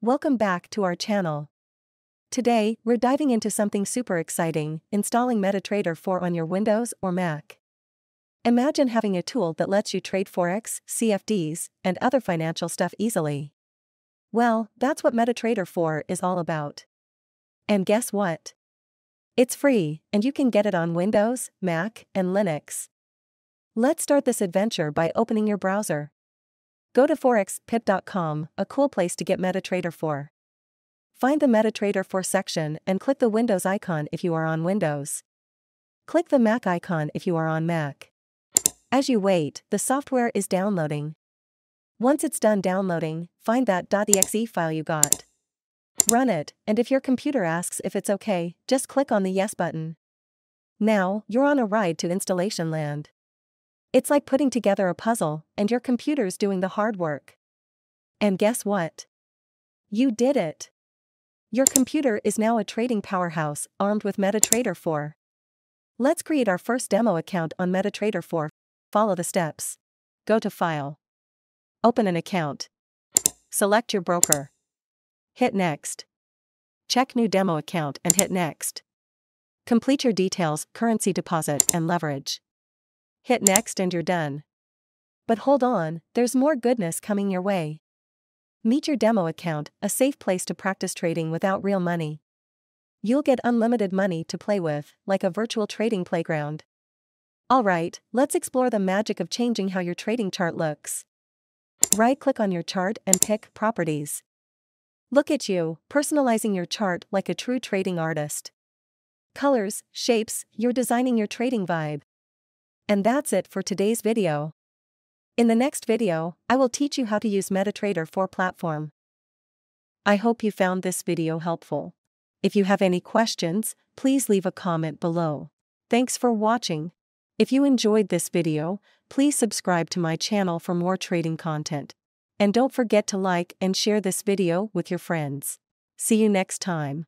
Welcome back to our channel. Today, we're diving into something super exciting, installing MetaTrader 4 on your Windows or Mac. Imagine having a tool that lets you trade Forex, CFDs, and other financial stuff easily. Well, that's what MetaTrader 4 is all about. And guess what? It's free, and you can get it on Windows, Mac, and Linux. Let's start this adventure by opening your browser. Go to 4xpip.com, a cool place to get MetaTrader 4. Find the MetaTrader 4 section and click the Windows icon if you are on Windows. Click the Mac icon if you are on Mac. As you wait, the software is downloading. Once it's done downloading, find that .exe file you got. Run it, and if your computer asks if it's okay, just click on the Yes button. Now, you're on a ride to installation land. It's like putting together a puzzle, and your computer's doing the hard work. And guess what? You did it! Your computer is now a trading powerhouse armed with MetaTrader 4. Let's create our first demo account on MetaTrader 4. Follow the steps. Go to File. Open an account. Select your broker. Hit Next. Check New Demo Account and hit Next. Complete your details, currency deposit, and leverage. Hit next and you're done. But hold on, there's more goodness coming your way. Meet your demo account, a safe place to practice trading without real money. You'll get unlimited money to play with, like a virtual trading playground. Alright, let's explore the magic of changing how your trading chart looks. Right click on your chart and pick Properties. Look at you, personalizing your chart like a true trading artist. Colors, shapes, you're designing your trading vibe. And that's it for today's video. In the next video, I will teach you how to use MetaTrader 4 platform. I hope you found this video helpful. If you have any questions, please leave a comment below. Thanks for watching. If you enjoyed this video, please subscribe to my channel for more trading content. And don't forget to like and share this video with your friends. See you next time.